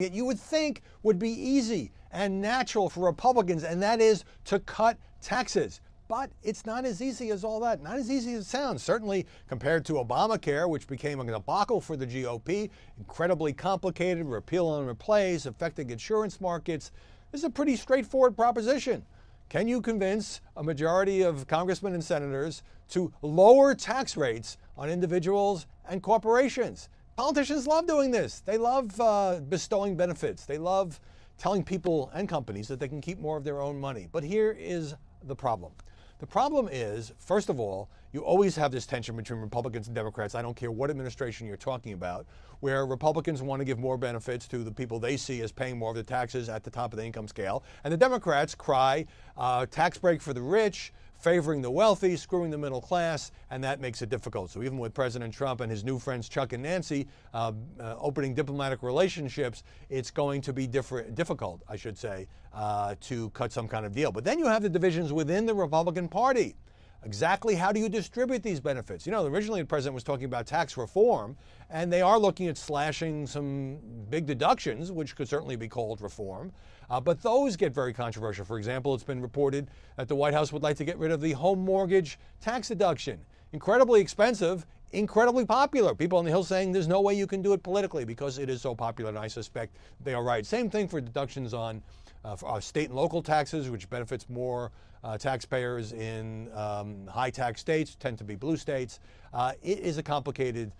that you would think would be easy and natural for Republicans, and that is to cut taxes. But it's not as easy as all that. Not as easy as it sounds. Certainly compared to Obamacare, which became a debacle for the GOP, incredibly complicated, repeal and replace, affecting insurance markets. This is a pretty straightforward proposition. Can you convince a majority of congressmen and senators to lower tax rates on individuals and corporations? Politicians love doing this. They love uh, bestowing benefits. They love telling people and companies that they can keep more of their own money. But here is the problem. The problem is, first of all, you always have this tension between Republicans and Democrats. I don't care what administration you're talking about, where Republicans want to give more benefits to the people they see as paying more of the taxes at the top of the income scale, and the Democrats cry uh, tax break for the rich, favoring the wealthy, screwing the middle class, and that makes it difficult. So even with President Trump and his new friends Chuck and Nancy uh, uh, opening diplomatic relationships, it's going to be difficult, I should say, uh, to cut some kind of deal. But then you have the divisions within the Republican Party. Exactly how do you distribute these benefits? You know, originally the president was talking about tax reform, and they are looking at slashing some big deductions, which could certainly be called reform. Uh, but those get very controversial. For example, it's been reported that the White House would like to get rid of the home mortgage tax deduction. Incredibly expensive, incredibly popular. People on the Hill saying there's no way you can do it politically because it is so popular, and I suspect they are right. Same thing for deductions on uh, uh, state and local taxes, which benefits more uh, taxpayers in um, high tax states, tend to be blue states. Uh, it is a complicated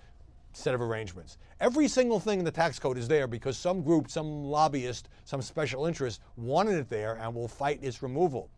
set of arrangements. Every single thing in the tax code is there because some group, some lobbyist, some special interest wanted it there and will fight its removal.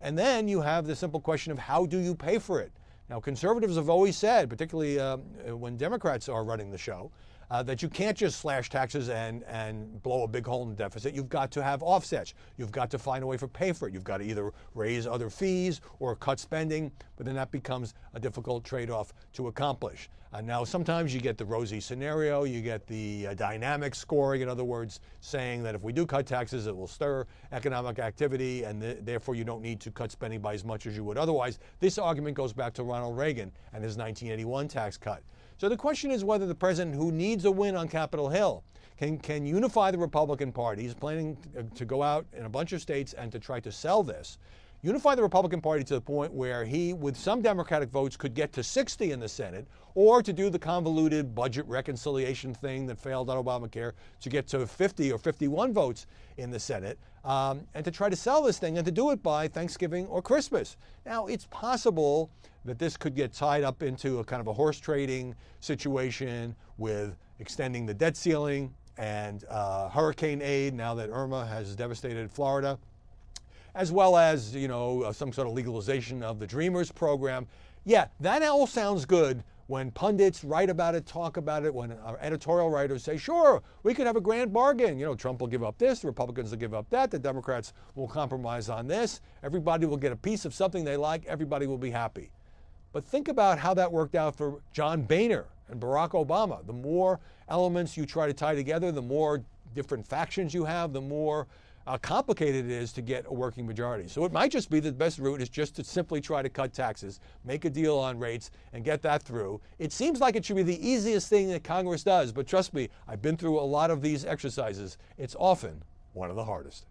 And then you have the simple question of how do you pay for it? Now, conservatives have always said, particularly uh, when Democrats are running the show, uh, that you can't just slash taxes and, and blow a big hole in the deficit. You've got to have offsets. You've got to find a way for pay for it. You've got to either raise other fees or cut spending, but then that becomes a difficult trade off to accomplish. Uh, now, sometimes you get the rosy scenario, you get the uh, dynamic scoring, in other words, saying that if we do cut taxes, it will stir economic activity, and th- therefore you don't need to cut spending by as much as you would otherwise. This argument goes back to Ronald Reagan and his 1981 tax cut. So the question is whether the president, who needs a win on Capitol Hill, can, can unify the Republican Party. He's planning to go out in a bunch of states and to try to sell this. Unify the Republican Party to the point where he, with some Democratic votes, could get to 60 in the Senate, or to do the convoluted budget reconciliation thing that failed on Obamacare to get to 50 or 51 votes in the Senate, um, and to try to sell this thing and to do it by Thanksgiving or Christmas. Now, it's possible that this could get tied up into a kind of a horse trading situation with extending the debt ceiling and uh, hurricane aid now that Irma has devastated Florida, as well as you know uh, some sort of legalization of the Dreamers program. Yeah, that all sounds good when pundits write about it, talk about it, when our editorial writers say, sure, we could have a grand bargain. You know, Trump will give up this, the Republicans will give up that, the Democrats will compromise on this, everybody will get a piece of something they like, everybody will be happy. But think about how that worked out for John Boehner and Barack Obama. The more elements you try to tie together, the more different factions you have, the more uh, complicated it is to get a working majority. So it might just be that the best route is just to simply try to cut taxes, make a deal on rates, and get that through. It seems like it should be the easiest thing that Congress does, but trust me, I've been through a lot of these exercises. It's often one of the hardest.